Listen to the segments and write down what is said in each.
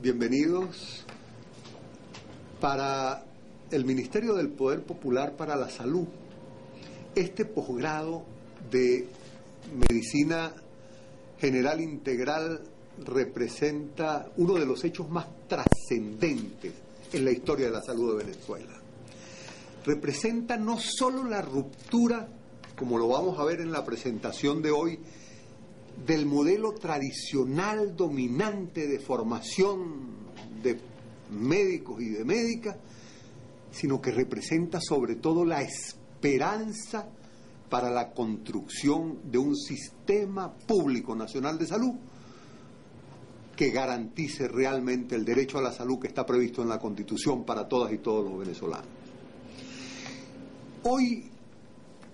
Bienvenidos para el Ministerio del Poder Popular para la Salud. Este posgrado de Medicina General Integral representa uno de los hechos más trascendentes en la historia de la salud de Venezuela. Representa no solo la ruptura, como lo vamos a ver en la presentación de hoy, del modelo tradicional dominante de formación de médicos y de médicas, sino que representa sobre todo la esperanza para la construcción de un sistema público nacional de salud que garantice realmente el derecho a la salud que está previsto en la Constitución para todas y todos los venezolanos. Hoy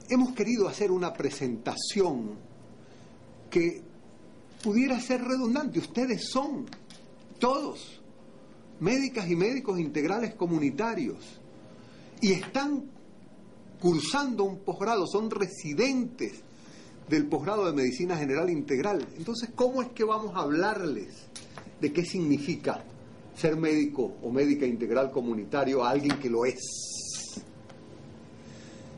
hemos querido hacer una presentación que pudiera ser redundante. Ustedes son todos médicas y médicos integrales comunitarios y están cursando un posgrado, son residentes del posgrado de Medicina General Integral. Entonces, ¿cómo es que vamos a hablarles de qué significa ser médico o médica integral comunitario a alguien que lo es?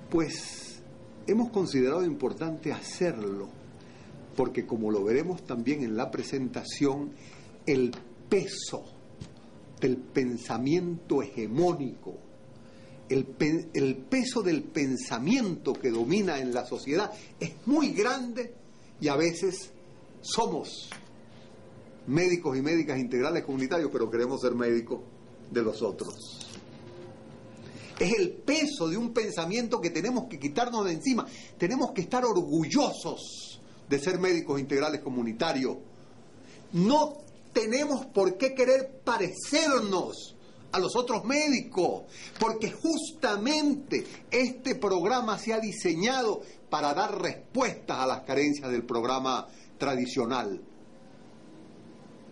Pues hemos considerado importante hacerlo, porque como lo veremos también en la presentación, el peso del pensamiento hegemónico el, peso del pensamiento que domina en la sociedad es muy grande y a veces somos médicos y médicas integrales comunitarios, pero queremos ser médicos de los otros. Es el peso de un pensamiento que tenemos que quitarnos de encima. Tenemos que estar orgullosos de ser médicos integrales comunitarios. No tenemos por qué querer parecernos a los otros médicos, porque justamente este programa se ha diseñado para dar respuestas a las carencias del programa tradicional.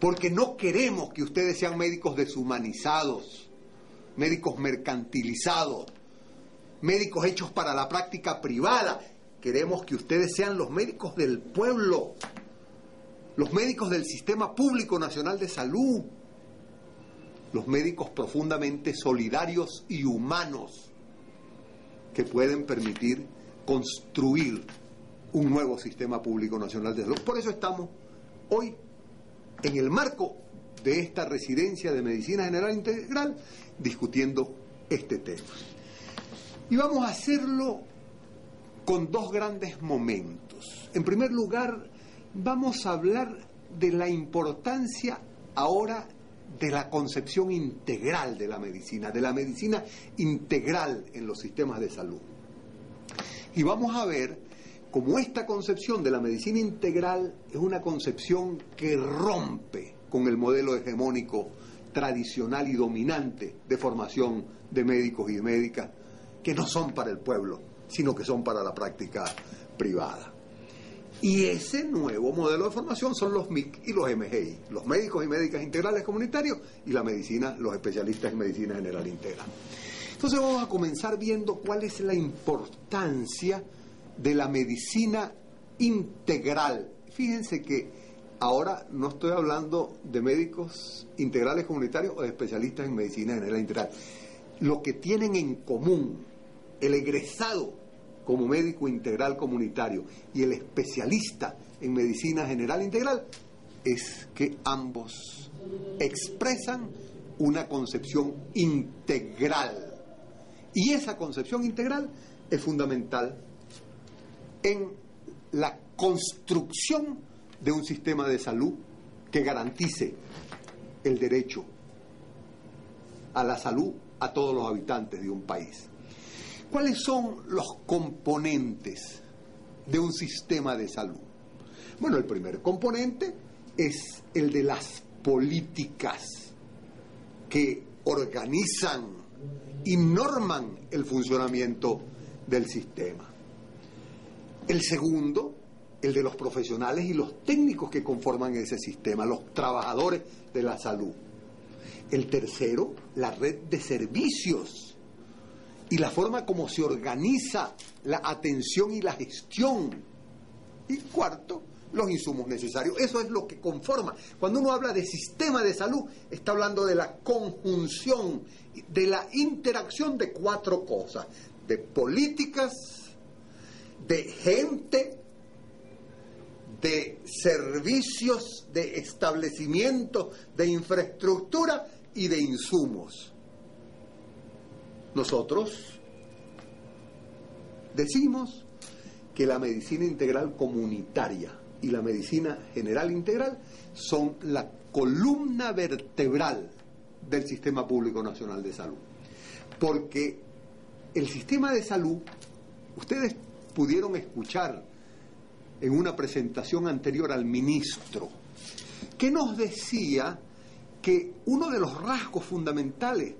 Porque no queremos que ustedes sean médicos deshumanizados, médicos mercantilizados, médicos hechos para la práctica privada. Queremos que ustedes sean los médicos del pueblo, los médicos del Sistema Público Nacional de Salud, los médicos profundamente solidarios y humanos que pueden permitir construir un nuevo sistema público nacional de salud. Por eso estamos hoy en el marco de esta residencia de medicina general integral discutiendo este tema. Y vamos a hacerlo con dos grandes momentos. En primer lugar, vamos a hablar de la importancia ahora de la concepción integral de la medicina, de la medicina integral en los sistemas de salud. Y vamos a ver cómo esta concepción de la medicina integral es una concepción que rompe con el modelo hegemónico tradicional y dominante de formación de médicos y de médicas que no son para el pueblo, sino que son para la práctica privada. Y ese nuevo modelo de formación son los MIC y los MGI, los médicos y médicas integrales comunitarios y la medicina, los especialistas en medicina general integral. Entonces vamos a comenzar viendo cuál es la importancia de la medicina integral. Fíjense que ahora no estoy hablando de médicos integrales comunitarios o de especialistas en medicina general integral. Lo que tienen en común el egresado como médico integral comunitario y el especialista en medicina general integral es que ambos expresan una concepción integral. Y esa concepción integral es fundamental en la construcción de un sistema de salud que garantice el derecho a la salud a todos los habitantes de un país. ¿Cuáles son los componentes de un sistema de salud? Bueno, el primer componente es el de las políticas que organizan y norman el funcionamiento del sistema. El segundo, el de los profesionales y los técnicos que conforman ese sistema, los trabajadores de la salud. El tercero, la red de servicios y la forma como se organiza la atención y la gestión. Y cuarto, los insumos necesarios. Eso es lo que conforma. Cuando uno habla de sistema de salud, está hablando de la conjunción, de la interacción de cuatro cosas, de políticas, de gente, de servicios, de establecimientos, de infraestructura y de insumos. Nosotros decimos que la medicina integral comunitaria y la medicina general integral son la columna vertebral del Sistema Público Nacional de Salud. Porque el sistema de salud, ustedes pudieron escuchar en una presentación anterior al ministro, que nos decía que uno de los rasgos fundamentales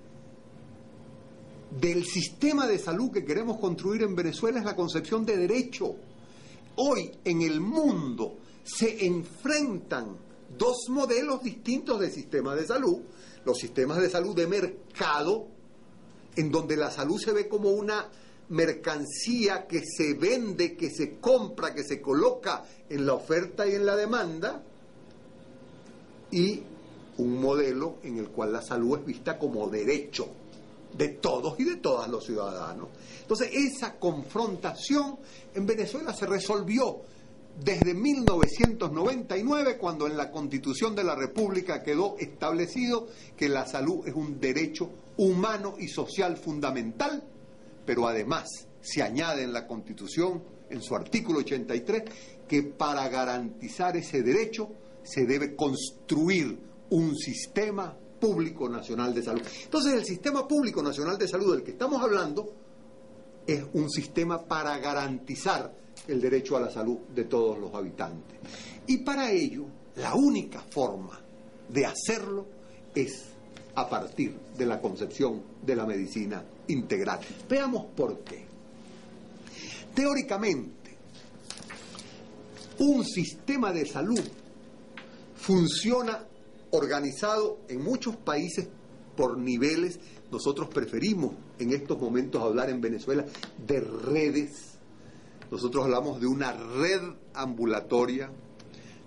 del sistema de salud que queremos construir en Venezuela es la concepción de derecho. Hoy en el mundo se enfrentan dos modelos distintos de sistema de salud, los sistemas de salud de mercado, en donde la salud se ve como una mercancía que se vende, que se compra, que se coloca en la oferta y en la demanda, y un modelo en el cual la salud es vista como derecho de todos y de todas los ciudadanos. Entonces, esa confrontación en Venezuela se resolvió desde 1999, cuando en la Constitución de la República quedó establecido que la salud es un derecho humano y social fundamental, pero además se añade en la Constitución, en su artículo 83, que para garantizar ese derecho se debe construir un sistema público nacional de salud. Entonces el sistema público nacional de salud del que estamos hablando es un sistema para garantizar el derecho a la salud de todos los habitantes. Y para ello, la única forma de hacerlo es a partir de la concepción de la medicina integral. Veamos por qué. Teóricamente, un sistema de salud funciona organizado en muchos países por niveles. Nosotros preferimos en estos momentos hablar en Venezuela de redes. Nosotros hablamos de una red ambulatoria,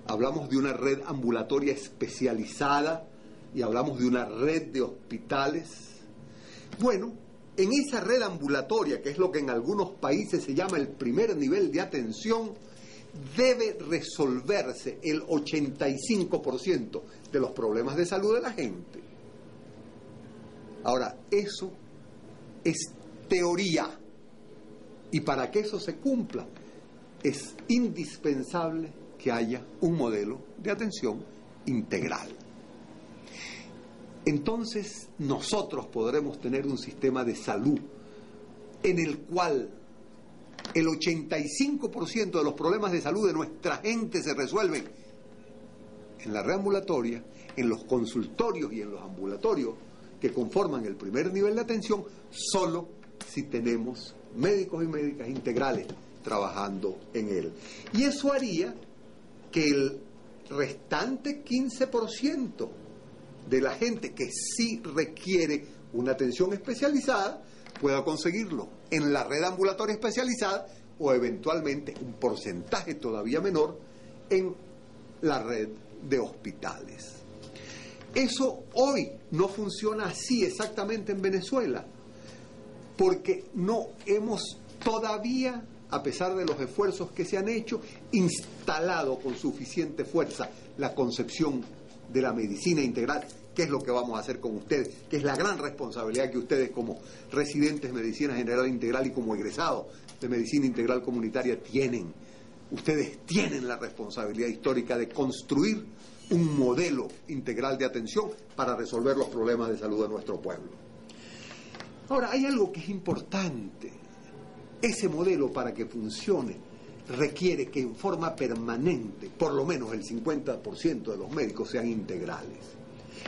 hablamos de una red ambulatoria especializada y hablamos de una red de hospitales. Bueno, en esa red ambulatoria, que es lo que en algunos países se llama el primer nivel de atención, debe resolverse el 85% de los problemas de salud de la gente. Ahora, eso es teoría. Y para que eso se cumpla, es indispensable que haya un modelo de atención integral. Entonces nosotros podremos tener un sistema de salud en el cual el 85% de los problemas de salud de nuestra gente se resuelven en la reambulatoria, en los consultorios y en los ambulatorios que conforman el primer nivel de atención, solo si tenemos médicos y médicas integrales trabajando en él. Y eso haría que el restante 15% de la gente que sí requiere una atención especializada pueda conseguirlo en la red ambulatoria especializada o eventualmente un porcentaje todavía menor en la red de hospitales. Eso hoy no funciona así exactamente en Venezuela, porque no hemos todavía, a pesar de los esfuerzos que se han hecho, instalado con suficiente fuerza la concepción de la medicina integral, que es lo que vamos a hacer con ustedes, que es la gran responsabilidad que ustedes como residentes de medicina general integral y como egresados de medicina integral comunitaria tienen. Ustedes tienen la responsabilidad histórica de construir un modelo integral de atención para resolver los problemas de salud de nuestro pueblo. Ahora, hay algo que es importante. Ese modelo para que funcione requiere que en forma permanente, por lo menos el 50% de los médicos sean integrales.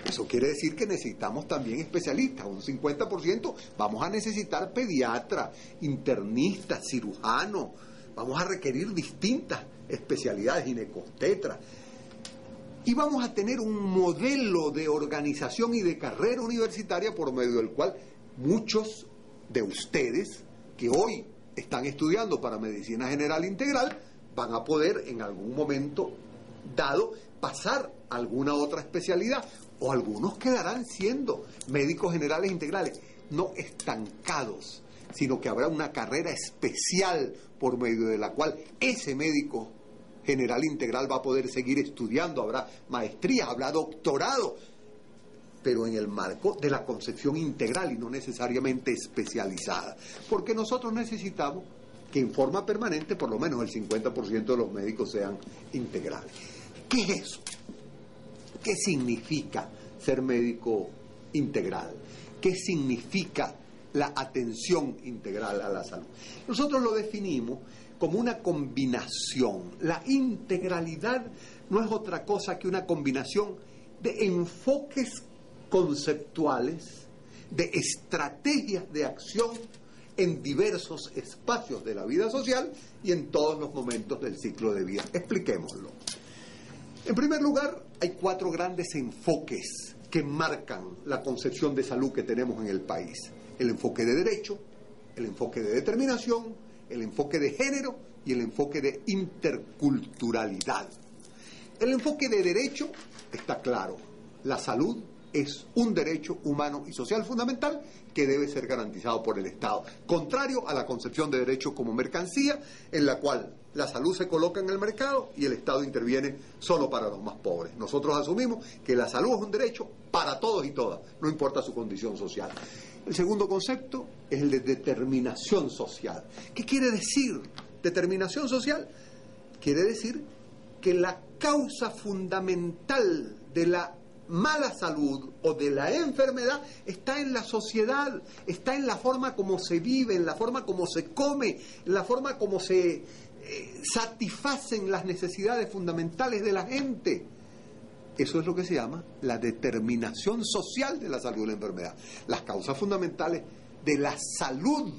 Eso quiere decir que necesitamos también especialistas, un 50% vamos a necesitar pediatras, internistas, cirujanos, vamos a requerir distintas especialidades, ginecostetras, y vamos a tener un modelo de organización y de carrera universitaria por medio del cual muchos de ustedes que hoy están estudiando para medicina general integral van a poder en algún momento dado pasar a alguna otra especialidad o algunos quedarán siendo médicos generales integrales, no estancados, sino que habrá una carrera especial por medio de la cual ese médico general integral va a poder seguir estudiando, habrá maestría, habrá doctorado, pero en el marco de la concepción integral y no necesariamente especializada, porque nosotros necesitamos que en forma permanente por lo menos el 50% de los médicos sean integrales. ¿Qué es eso? ¿Qué significa ser médico integral? ¿Qué significa la atención integral a la salud? Nosotros lo definimos como una combinación. La integralidad no es otra cosa que una combinación de enfoques conceptuales, de estrategias de acción en diversos espacios de la vida social y en todos los momentos del ciclo de vida. Expliquémoslo. En primer lugar, hay cuatro grandes enfoques que marcan la concepción de salud que tenemos en el país. El enfoque de derecho, el enfoque de determinación, el enfoque de género y el enfoque de interculturalidad. El enfoque de derecho está claro. La salud es un derecho humano y social fundamental que debe ser garantizado por el Estado, contrario a la concepción de derecho como mercancía, en la cual la salud se coloca en el mercado y el Estado interviene solo para los más pobres. Nosotros asumimos que la salud es un derecho para todos y todas, no importa su condición social. El segundo concepto es el de determinación social. ¿Qué quiere decir determinación social? Quiere decir que la causa fundamental de la mala salud o de la enfermedad está en la sociedad, está en la forma como se vive, en la forma como se come, en la forma como se eh, satisfacen las necesidades fundamentales de la gente. Eso es lo que se llama la determinación social de la salud de la enfermedad. Las causas fundamentales de la salud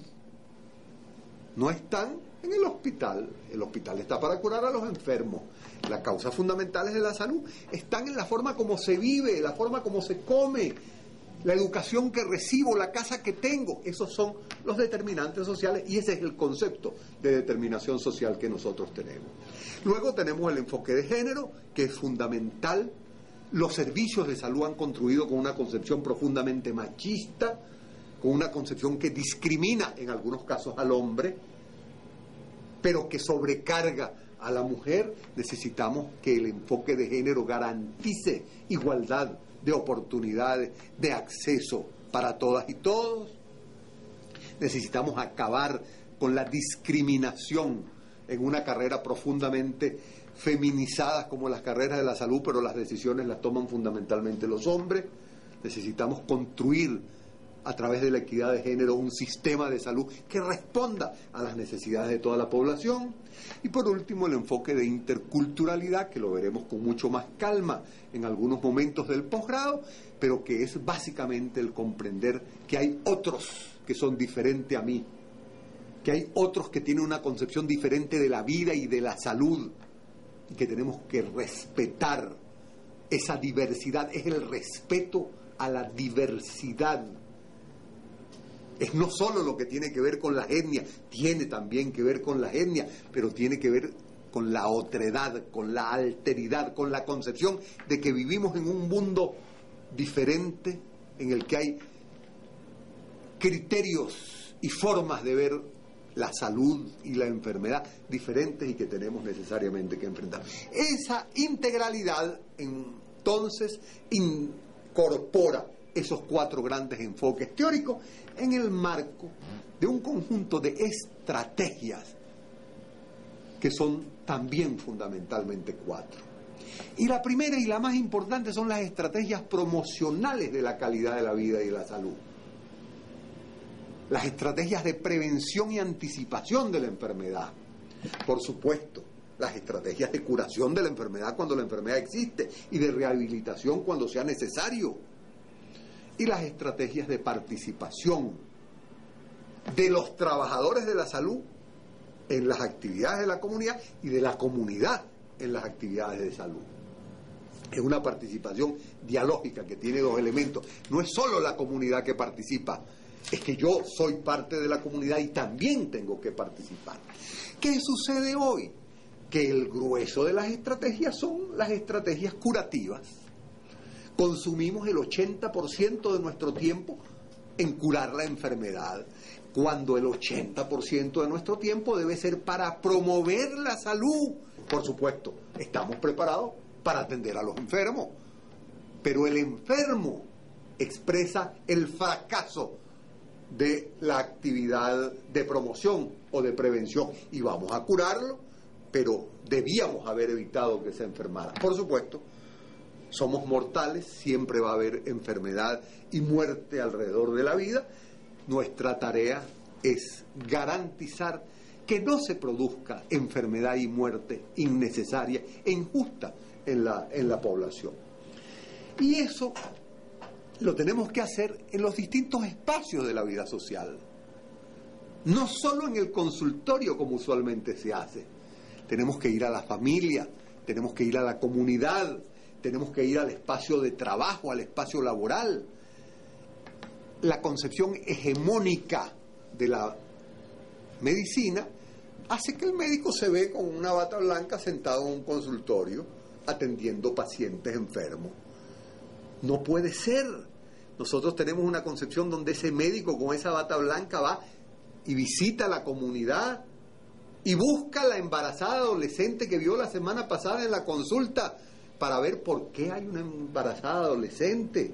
no están en el hospital. El hospital está para curar a los enfermos. Las causas fundamentales de la salud están en la forma como se vive, la forma como se come, la educación que recibo, la casa que tengo. Esos son los determinantes sociales y ese es el concepto de determinación social que nosotros tenemos. Luego tenemos el enfoque de género, que es fundamental. Los servicios de salud han construido con una concepción profundamente machista, con una concepción que discrimina en algunos casos al hombre, pero que sobrecarga a la mujer, necesitamos que el enfoque de género garantice igualdad de oportunidades, de acceso para todas y todos. Necesitamos acabar con la discriminación en una carrera profundamente feminizada como las carreras de la salud, pero las decisiones las toman fundamentalmente los hombres. Necesitamos construir a través de la equidad de género un sistema de salud que responda a las necesidades de toda la población. Y por último, el enfoque de interculturalidad, que lo veremos con mucho más calma en algunos momentos del posgrado, pero que es básicamente el comprender que hay otros que son diferentes a mí, que hay otros que tienen una concepción diferente de la vida y de la salud, y que tenemos que respetar esa diversidad, es el respeto a la diversidad es no solo lo que tiene que ver con la etnia, tiene también que ver con la etnia, pero tiene que ver con la otredad, con la alteridad, con la concepción de que vivimos en un mundo diferente en el que hay criterios y formas de ver la salud y la enfermedad diferentes y que tenemos necesariamente que enfrentar. Esa integralidad entonces incorpora esos cuatro grandes enfoques teóricos en el marco de un conjunto de estrategias que son también fundamentalmente cuatro. Y la primera y la más importante son las estrategias promocionales de la calidad de la vida y de la salud. Las estrategias de prevención y anticipación de la enfermedad. Por supuesto, las estrategias de curación de la enfermedad cuando la enfermedad existe y de rehabilitación cuando sea necesario y las estrategias de participación de los trabajadores de la salud en las actividades de la comunidad y de la comunidad en las actividades de salud. Es una participación dialógica que tiene dos elementos. No es solo la comunidad que participa, es que yo soy parte de la comunidad y también tengo que participar. ¿Qué sucede hoy? que el grueso de las estrategias son las estrategias curativas. Consumimos el 80% de nuestro tiempo en curar la enfermedad, cuando el 80% de nuestro tiempo debe ser para promover la salud. Por supuesto, estamos preparados para atender a los enfermos, pero el enfermo expresa el fracaso de la actividad de promoción o de prevención y vamos a curarlo, pero debíamos haber evitado que se enfermara. Por supuesto, somos mortales, siempre va a haber enfermedad y muerte alrededor de la vida. Nuestra tarea es garantizar que no se produzca enfermedad y muerte innecesaria e injusta en la, en la población. Y eso lo tenemos que hacer en los distintos espacios de la vida social. No solo en el consultorio como usualmente se hace. Tenemos que ir a la familia, tenemos que ir a la comunidad, tenemos que ir al espacio de trabajo, al espacio laboral. La concepción hegemónica de la medicina hace que el médico se ve con una bata blanca sentado en un consultorio atendiendo pacientes enfermos. No puede ser. Nosotros tenemos una concepción donde ese médico con esa bata blanca va y visita la comunidad y busca a la embarazada adolescente que vio la semana pasada en la consulta para ver por qué hay una embarazada adolescente.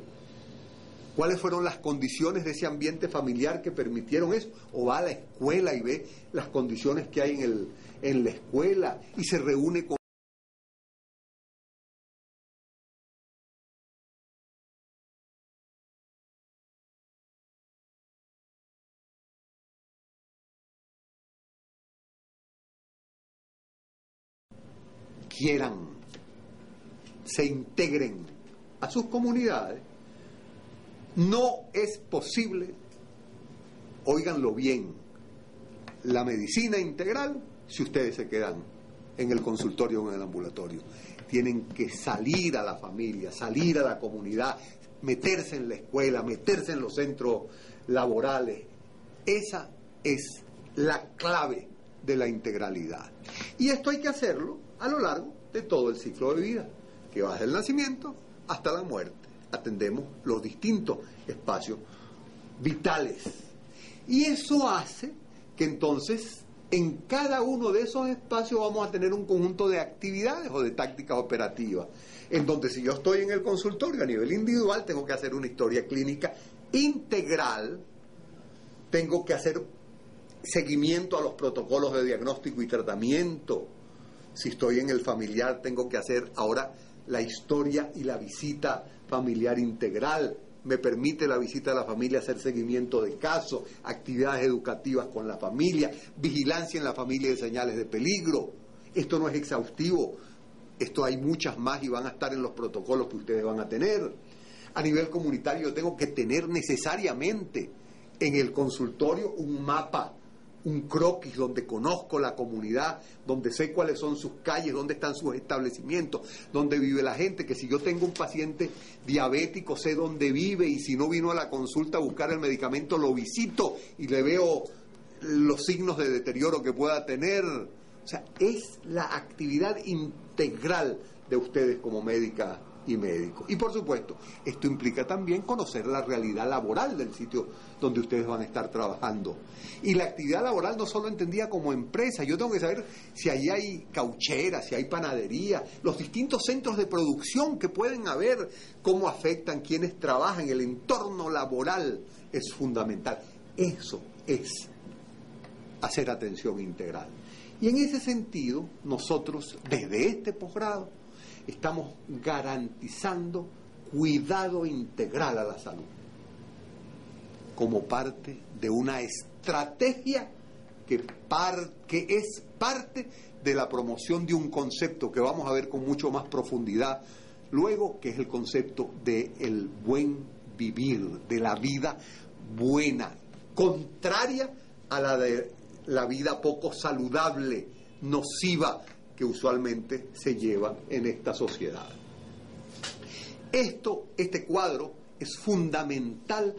¿Cuáles fueron las condiciones de ese ambiente familiar que permitieron eso? O va a la escuela y ve las condiciones que hay en, el, en la escuela y se reúne con quieran, se integren a sus comunidades, no es posible, oíganlo bien, la medicina integral si ustedes se quedan en el consultorio o en el ambulatorio. Tienen que salir a la familia, salir a la comunidad, meterse en la escuela, meterse en los centros laborales. Esa es la clave de la integralidad. Y esto hay que hacerlo a lo largo de todo el ciclo de vida, que va desde el nacimiento hasta la muerte. Atendemos los distintos espacios vitales. Y eso hace que entonces en cada uno de esos espacios vamos a tener un conjunto de actividades o de tácticas operativas, en donde si yo estoy en el consultorio a nivel individual, tengo que hacer una historia clínica integral, tengo que hacer seguimiento a los protocolos de diagnóstico y tratamiento, si estoy en el familiar, tengo que hacer ahora la historia y la visita familiar integral. Me permite la visita a la familia hacer seguimiento de casos, actividades educativas con la familia, vigilancia en la familia de señales de peligro. Esto no es exhaustivo, esto hay muchas más y van a estar en los protocolos que ustedes van a tener. A nivel comunitario tengo que tener necesariamente en el consultorio un mapa un croquis donde conozco la comunidad, donde sé cuáles son sus calles, dónde están sus establecimientos, dónde vive la gente, que si yo tengo un paciente diabético sé dónde vive y si no vino a la consulta a buscar el medicamento lo visito y le veo los signos de deterioro que pueda tener. O sea, es la actividad integral de ustedes como médica y médico. Y por supuesto, esto implica también conocer la realidad laboral del sitio donde ustedes van a estar trabajando. Y la actividad laboral no solo entendida como empresa, yo tengo que saber si ahí hay cauchera, si hay panadería, los distintos centros de producción que pueden haber, cómo afectan quienes trabajan, el entorno laboral es fundamental. Eso es hacer atención integral. Y en ese sentido, nosotros, desde este posgrado, estamos garantizando cuidado integral a la salud como parte de una estrategia que, es parte de la promoción de un concepto que vamos a ver con mucho más profundidad luego, que es el concepto del el buen vivir, de la vida buena, contraria a la de la vida poco saludable, nociva, que usualmente se lleva en esta sociedad. Esto, este cuadro, es fundamental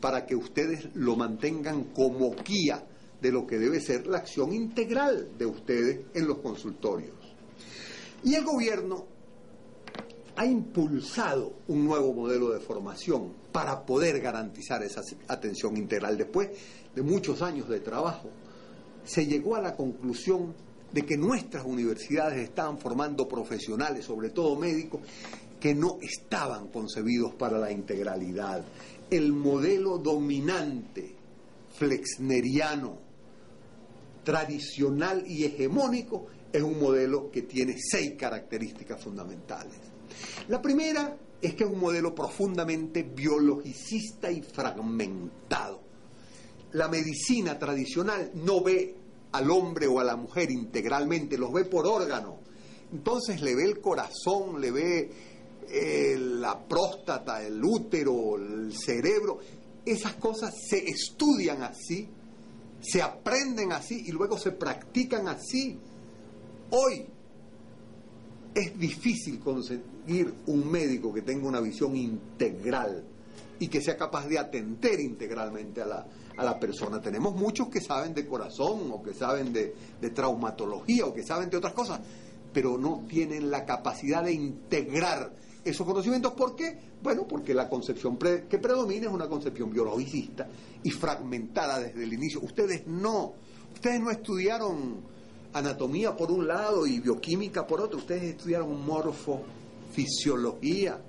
para que ustedes lo mantengan como guía de lo que debe ser la acción integral de ustedes en los consultorios. Y el gobierno ha impulsado un nuevo modelo de formación para poder garantizar esa atención integral. Después de muchos años de trabajo, se llegó a la conclusión de que nuestras universidades estaban formando profesionales, sobre todo médicos, que no estaban concebidos para la integralidad. El modelo dominante, flexneriano, tradicional y hegemónico, es un modelo que tiene seis características fundamentales. La primera es que es un modelo profundamente biologicista y fragmentado. La medicina tradicional no ve al hombre o a la mujer integralmente, los ve por órgano. Entonces le ve el corazón, le ve eh, la próstata, el útero, el cerebro. Esas cosas se estudian así, se aprenden así y luego se practican así. Hoy es difícil conseguir un médico que tenga una visión integral y que sea capaz de atender integralmente a la, a la persona. Tenemos muchos que saben de corazón o que saben de, traumatología o que saben de otras cosas, pero no tienen la capacidad de integrar esos conocimientos. ¿Por qué? Bueno, porque la concepción que predomina es una concepción biologicista y fragmentada desde el inicio. Ustedes no, ustedes no estudiaron anatomía por un lado y bioquímica por otro, ustedes estudiaron morfofisiología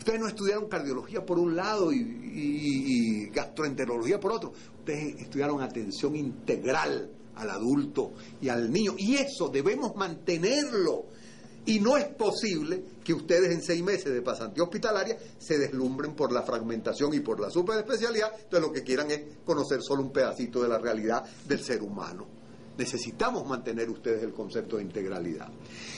Ustedes no estudiaron cardiología por un lado y, gastroenterología por otro. Ustedes estudiaron atención integral al adulto y al niño. Y eso debemos mantenerlo. Y no es posible que ustedes en seis meses de pasantía hospitalaria se deslumbren por la fragmentación y por la superespecialidad. Entonces lo que quieran es conocer solo un pedacito de la realidad del ser humano. Necesitamos mantener ustedes el concepto de integralidad.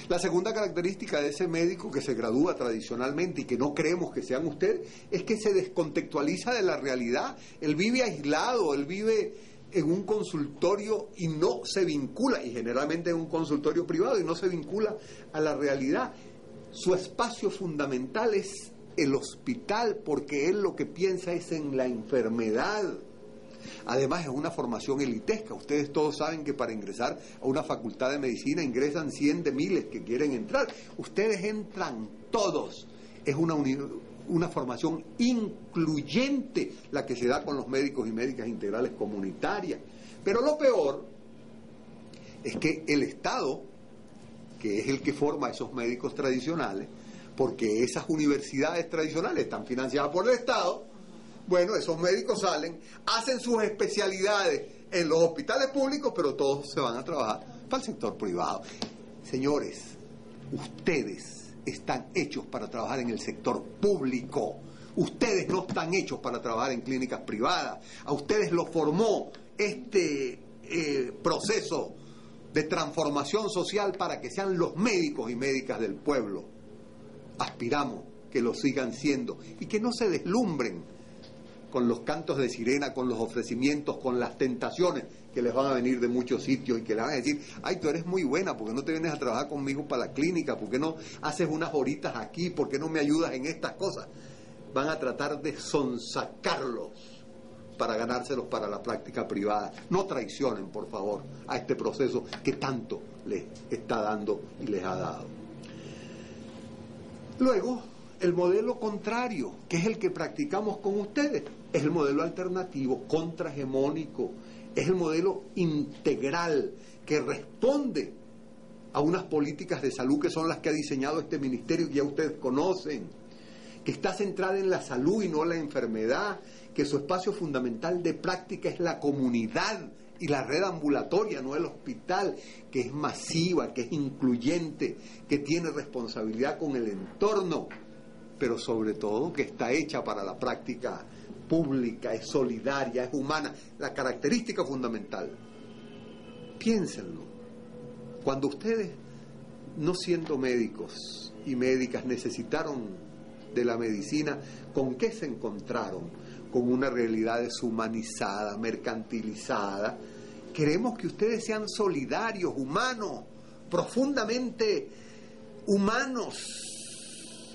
La segunda característica de ese médico que se gradúa tradicionalmente y que no creemos que sean ustedes es que se descontextualiza de la realidad. Él vive aislado, él vive en un consultorio y no se vincula, y generalmente en un consultorio privado y no se vincula a la realidad. Su espacio fundamental es el hospital porque él lo que piensa es en la enfermedad Además es una formación elitesca. Ustedes todos saben que para ingresar a una facultad de medicina ingresan 100 de miles que quieren entrar. Ustedes entran todos. Es una, una formación incluyente la que se da con los médicos y médicas integrales comunitarias. Pero lo peor es que el Estado, que es el que forma a esos médicos tradicionales, porque esas universidades tradicionales están financiadas por el Estado, bueno, esos médicos salen, hacen sus especialidades en los hospitales públicos, pero todos se van a trabajar para el sector privado. Señores, ustedes están hechos para trabajar en el sector público. Ustedes no están hechos para trabajar en clínicas privadas. A ustedes lo formó este eh, proceso de transformación social para que sean los médicos y médicas del pueblo. Aspiramos que lo sigan siendo y que no se deslumbren con los cantos de sirena, con los ofrecimientos, con las tentaciones que les van a venir de muchos sitios y que le van a decir, ay, tú eres muy buena, ¿por qué no te vienes a trabajar conmigo para la clínica? ¿Por qué no haces unas horitas aquí? ¿Por qué no me ayudas en estas cosas? Van a tratar de sonsacarlos para ganárselos para la práctica privada. No traicionen, por favor, a este proceso que tanto les está dando y les ha dado. Luego, el modelo contrario, que es el que practicamos con ustedes, es el modelo alternativo, contrahegemónico, es el modelo integral que responde a unas políticas de salud que son las que ha diseñado este ministerio que ya ustedes conocen, que está centrada en la salud y no la enfermedad, que su espacio fundamental de práctica es la comunidad y la red ambulatoria, no el hospital, que es masiva, que es incluyente, que tiene responsabilidad con el entorno pero sobre todo que está hecha para la práctica pública, es solidaria, es humana, la característica fundamental. Piénsenlo. Cuando ustedes, no siendo médicos y médicas, necesitaron de la medicina, ¿con qué se encontraron? Con una realidad deshumanizada, mercantilizada. Queremos que ustedes sean solidarios, humanos, profundamente humanos,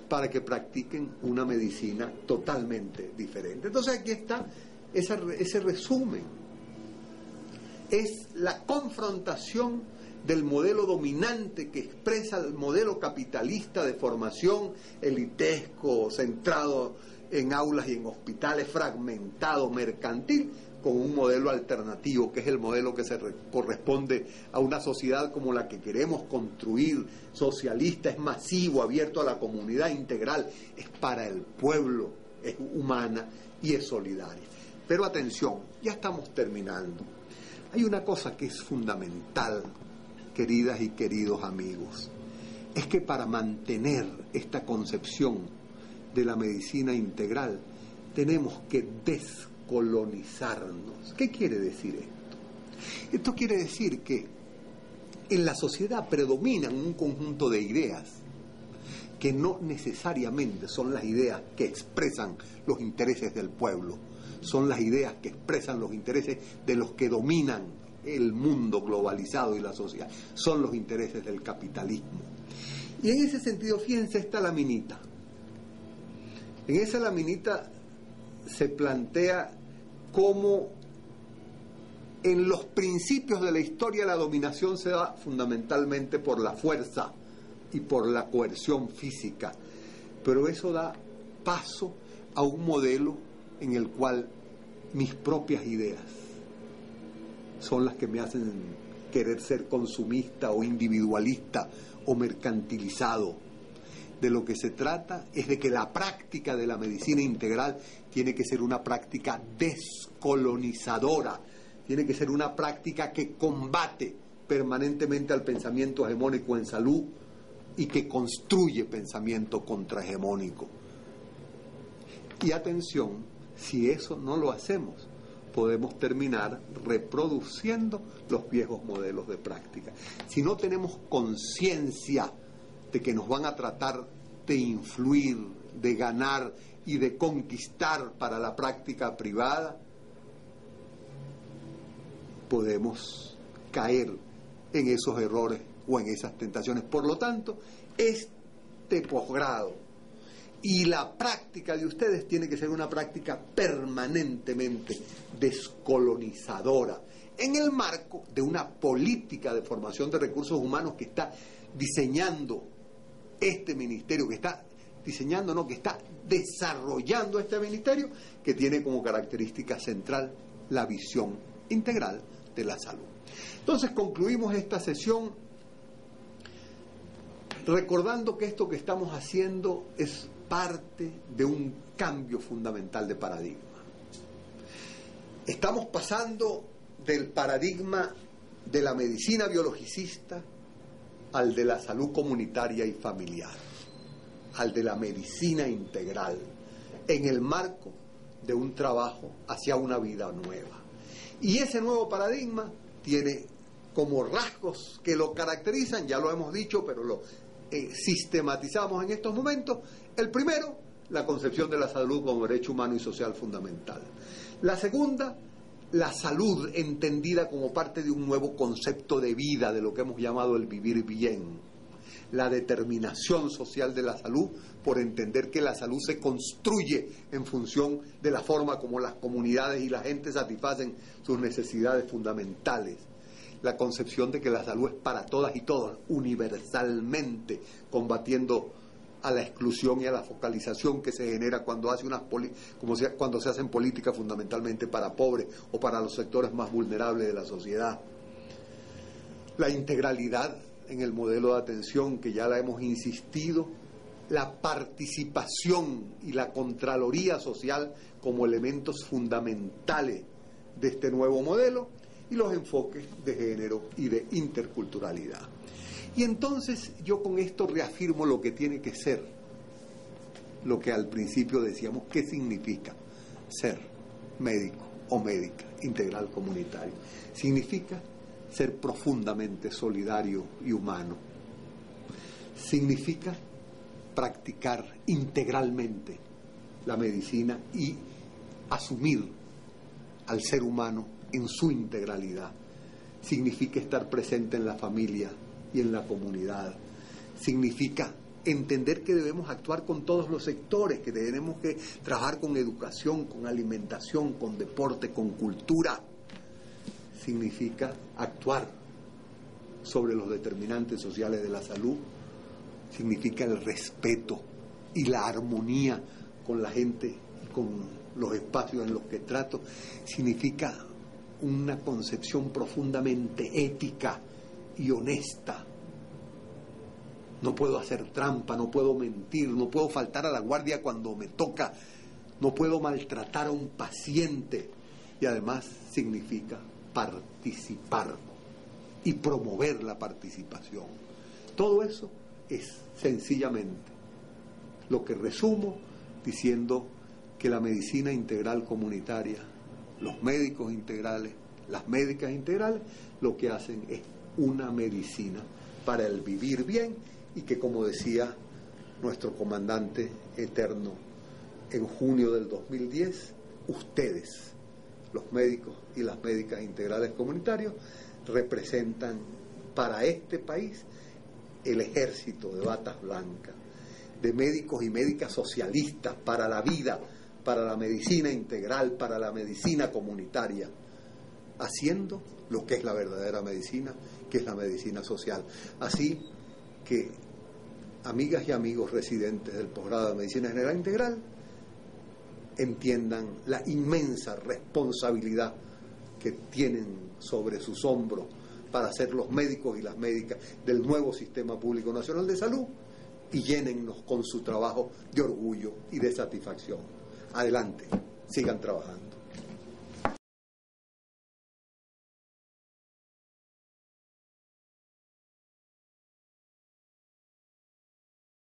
para que practiquen una medicina totalmente diferente. Entonces aquí está ese, resumen. Es la confrontación del modelo dominante que expresa el modelo capitalista de formación elitesco, centrado en aulas y en hospitales, fragmentado, mercantil, con un modelo alternativo, que es el modelo que se corresponde a una sociedad como la que queremos construir, socialista, es masivo, abierto a la comunidad integral, es para el pueblo, es humana y es solidaria. Pero atención, ya estamos terminando. Hay una cosa que es fundamental, queridas y queridos amigos, es que para mantener esta concepción de la medicina integral tenemos que des colonizarnos. ¿Qué quiere decir esto? Esto quiere decir que en la sociedad predominan un conjunto de ideas que no necesariamente son las ideas que expresan los intereses del pueblo, son las ideas que expresan los intereses de los que dominan el mundo globalizado y la sociedad, son los intereses del capitalismo. Y en ese sentido, fíjense esta laminita. En esa laminita se plantea cómo en los principios de la historia la dominación se da fundamentalmente por la fuerza y por la coerción física, pero eso da paso a un modelo en el cual mis propias ideas son las que me hacen querer ser consumista o individualista o mercantilizado de lo que se trata es de que la práctica de la medicina integral tiene que ser una práctica descolonizadora, tiene que ser una práctica que combate permanentemente al pensamiento hegemónico en salud y que construye pensamiento contrahegemónico. Y atención, si eso no lo hacemos, podemos terminar reproduciendo los viejos modelos de práctica. Si no tenemos conciencia, de que nos van a tratar de influir, de ganar y de conquistar para la práctica privada, podemos caer en esos errores o en esas tentaciones. Por lo tanto, este posgrado y la práctica de ustedes tiene que ser una práctica permanentemente descolonizadora en el marco de una política de formación de recursos humanos que está diseñando este ministerio que está diseñando, no, que está desarrollando este ministerio, que tiene como característica central la visión integral de la salud. Entonces concluimos esta sesión recordando que esto que estamos haciendo es parte de un cambio fundamental de paradigma. Estamos pasando del paradigma de la medicina biologicista al de la salud comunitaria y familiar, al de la medicina integral, en el marco de un trabajo hacia una vida nueva. Y ese nuevo paradigma tiene como rasgos que lo caracterizan, ya lo hemos dicho, pero lo eh, sistematizamos en estos momentos. El primero, la concepción de la salud como derecho humano y social fundamental. La segunda, la salud entendida como parte de un nuevo concepto de vida, de lo que hemos llamado el vivir bien. La determinación social de la salud por entender que la salud se construye en función de la forma como las comunidades y la gente satisfacen sus necesidades fundamentales. La concepción de que la salud es para todas y todos, universalmente, combatiendo a la exclusión y a la focalización que se genera cuando, hace unas como cuando se hacen políticas fundamentalmente para pobres o para los sectores más vulnerables de la sociedad. La integralidad en el modelo de atención, que ya la hemos insistido, la participación y la contraloría social como elementos fundamentales de este nuevo modelo y los enfoques de género y de interculturalidad. Y entonces yo con esto reafirmo lo que tiene que ser, lo que al principio decíamos, ¿qué significa ser médico o médica integral comunitario? Significa ser profundamente solidario y humano. Significa practicar integralmente la medicina y asumir al ser humano en su integralidad. Significa estar presente en la familia, y en la comunidad. Significa entender que debemos actuar con todos los sectores, que tenemos que trabajar con educación, con alimentación, con deporte, con cultura. Significa actuar sobre los determinantes sociales de la salud, significa el respeto y la armonía con la gente con los espacios en los que trato, significa una concepción profundamente ética y honesta. No puedo hacer trampa, no puedo mentir, no puedo faltar a la guardia cuando me toca, no puedo maltratar a un paciente. Y además significa participar y promover la participación. Todo eso es sencillamente lo que resumo diciendo que la medicina integral comunitaria, los médicos integrales, las médicas integrales, lo que hacen es una medicina para el vivir bien y que como decía nuestro comandante eterno en junio del 2010, ustedes, los médicos y las médicas integrales comunitarios, representan para este país el ejército de batas blancas, de médicos y médicas socialistas para la vida, para la medicina integral, para la medicina comunitaria, haciendo lo que es la verdadera medicina, que es la medicina social. Así que, amigas y amigos residentes del posgrado de Medicina General Integral, entiendan la inmensa responsabilidad que tienen sobre sus hombros para ser los médicos y las médicas del nuevo Sistema Público Nacional de Salud y llénennos con su trabajo de orgullo y de satisfacción. Adelante, sigan trabajando.